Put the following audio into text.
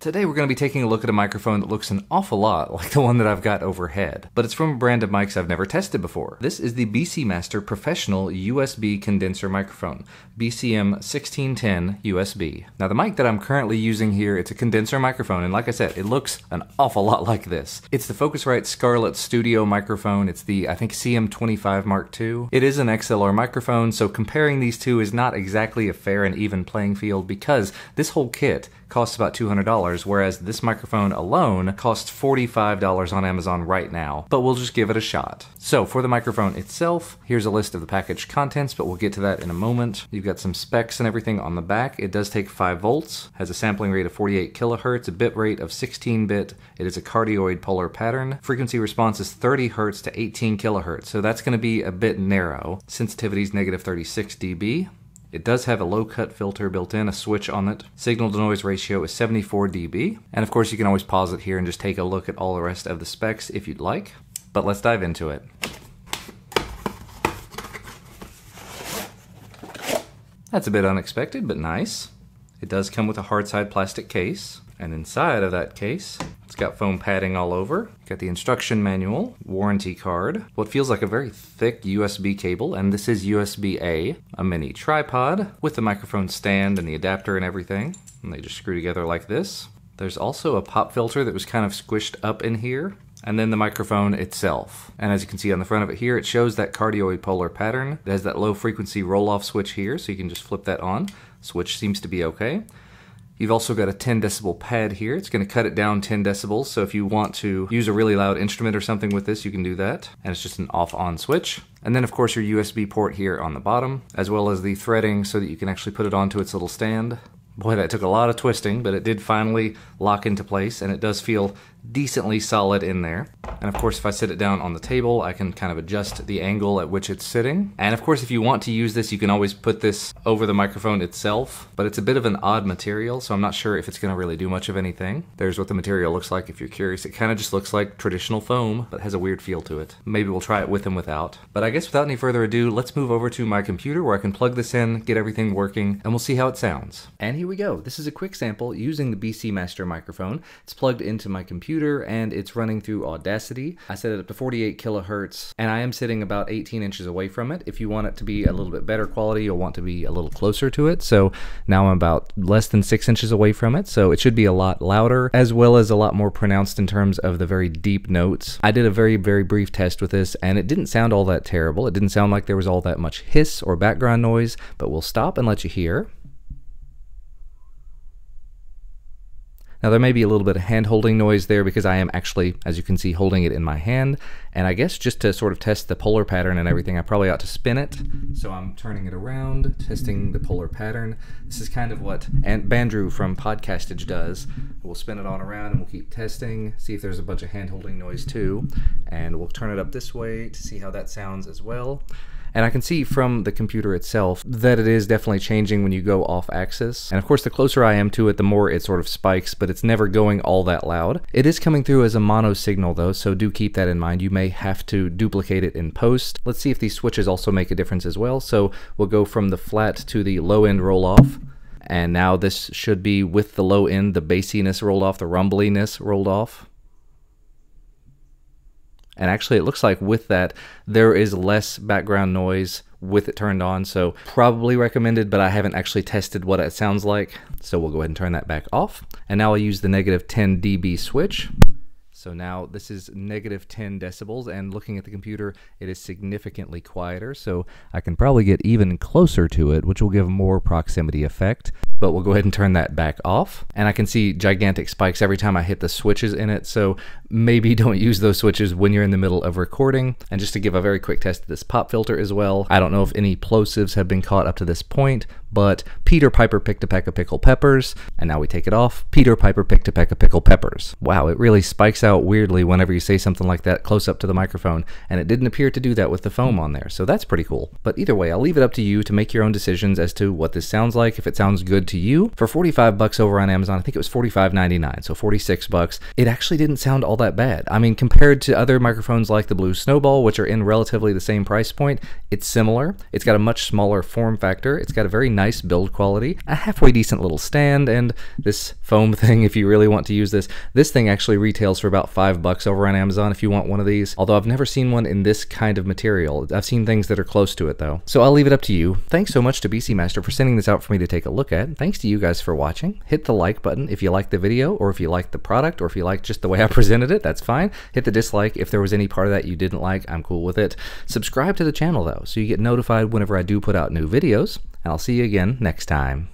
Today we're going to be taking a look at a microphone that looks an awful lot like the one that I've got overhead, but it's from a brand of mics I've never tested before. This is the BCMaster Professional USB Condenser Microphone, BCM 1610 USB. Now the mic that I'm currently using here, it's a condenser microphone, and like I said, it looks an awful lot like this. It's the Focusrite Scarlett Studio microphone. It's the, I think, CM25 Mark II. It is an XLR microphone, so comparing these two is not exactly a fair and even playing field because this whole kit costs about $200, whereas this microphone alone costs $45 on Amazon right now, but we'll just give it a shot. So for the microphone itself, here's a list of the package contents, but we'll get to that in a moment. You've got some specs and everything on the back. It does take 5 volts, has a sampling rate of 48 kilohertz, a bit rate of 16 bit. It is a cardioid polar pattern. Frequency response is 30 hertz to 18 kilohertz, so that's going to be a bit narrow. Sensitivity is negative 36 dB. It does have a low cut filter built in, a switch on it. Signal to noise ratio is 74 dB. And of course, you can always pause it here and just take a look at all the rest of the specs if you'd like. But let's dive into it. That's a bit unexpected, but nice. It does come with a hard side plastic case. And inside of that case, it's got foam padding all over. Got the instruction manual, warranty card, what feels like a very thick USB cable, and this is USB A, a mini tripod with the microphone stand and the adapter and everything. And they just screw together like this. There's also a pop filter that was kind of squished up in here and then the microphone itself. And as you can see on the front of it here, it shows that cardioid polar pattern. It has that low frequency roll off switch here, so you can just flip that on. Switch seems to be okay. You've also got a 10 decibel pad here. It's going to cut it down 10 decibels. So if you want to use a really loud instrument or something with this, you can do that. And it's just an off on switch. And then of course your USB port here on the bottom, as well as the threading so that you can actually put it onto its little stand. Boy, that took a lot of twisting, but it did finally lock into place, and it does feel decently solid in there. And of course, if I sit it down on the table, I can kind of adjust the angle at which it's sitting. And of course, if you want to use this, you can always put this over the microphone itself, but it's a bit of an odd material, so I'm not sure if it's gonna really do much of anything. There's what the material looks like if you're curious. It kind of just looks like traditional foam, but has a weird feel to it. Maybe we'll try it with and without. But I guess without any further ado, let's move over to my computer where I can plug this in, get everything working, and we'll see how it sounds. And here we go. This is a quick sample using the BCMaster microphone. It's plugged into my computer and it's running through Audacity. I set it up to 48 kilohertz and I am sitting about 18 inches away from it. If you want it to be a little bit better quality, you'll want to be a little closer to it. So now I'm about less than six inches away from it. So it should be a lot louder as well as a lot more pronounced in terms of the very deep notes. I did a very, very brief test with this and it didn't sound all that terrible. It didn't sound like there was all that much hiss or background noise, but we'll stop and let you hear. Now there may be a little bit of hand holding noise there because I am actually, as you can see, holding it in my hand. And I guess just to sort of test the polar pattern and everything, I probably ought to spin it. So I'm turning it around, testing the polar pattern. This is kind of what Aunt Bandrew from Podcastage does. We'll spin it on around and we'll keep testing, see if there's a bunch of hand holding noise too. And we'll turn it up this way to see how that sounds as well. And I can see from the computer itself that it is definitely changing when you go off axis. And of course, the closer I am to it, the more it sort of spikes, but it's never going all that loud. It is coming through as a mono signal though, so do keep that in mind. You may have to duplicate it in post. Let's see if these switches also make a difference as well. So we'll go from the flat to the low end roll off. And now this should be with the low end, the bassiness rolled off, the rumbliness rolled off. And actually, it looks like with that, there is less background noise with it turned on. So, probably recommended, but I haven't actually tested what it sounds like. So, we'll go ahead and turn that back off. And now I'll use the negative 10 dB switch. So now this is negative 10 decibels, and looking at the computer, it is significantly quieter, so I can probably get even closer to it, which will give more proximity effect. But we'll go ahead and turn that back off. And I can see gigantic spikes every time I hit the switches in it, so maybe don't use those switches when you're in the middle of recording. And just to give a very quick test of this pop filter as well, I don't know if any plosives have been caught up to this point, but Peter Piper picked a peck of pickled peppers, and now we take it off. Peter Piper picked a peck of pickled peppers. Wow, it really spikes out weirdly whenever you say something like that close up to the microphone, and it didn't appear to do that with the foam on there, so that's pretty cool. But either way, I'll leave it up to you to make your own decisions as to what this sounds like, if it sounds good to you. For 45 bucks over on Amazon, I think it was 45.99, so 46 bucks. It actually didn't sound all that bad. I mean, compared to other microphones like the Blue Snowball, which are in relatively the same price point, it's similar. It's got a much smaller form factor. It's got a very nice build quality, a halfway decent little stand, and this foam thing if you really want to use this. This thing actually retails for about five bucks over on Amazon if you want one of these, although I've never seen one in this kind of material. I've seen things that are close to it though. So I'll leave it up to you. Thanks so much to BCMaster for sending this out for me to take a look at. Thanks to you guys for watching. Hit the like button if you liked the video, or if you liked the product, or if you liked just the way I presented it, that's fine. Hit the dislike if there was any part of that you didn't like, I'm cool with it. Subscribe to the channel though, so you get notified whenever I do put out new videos, and I'll see you again next time.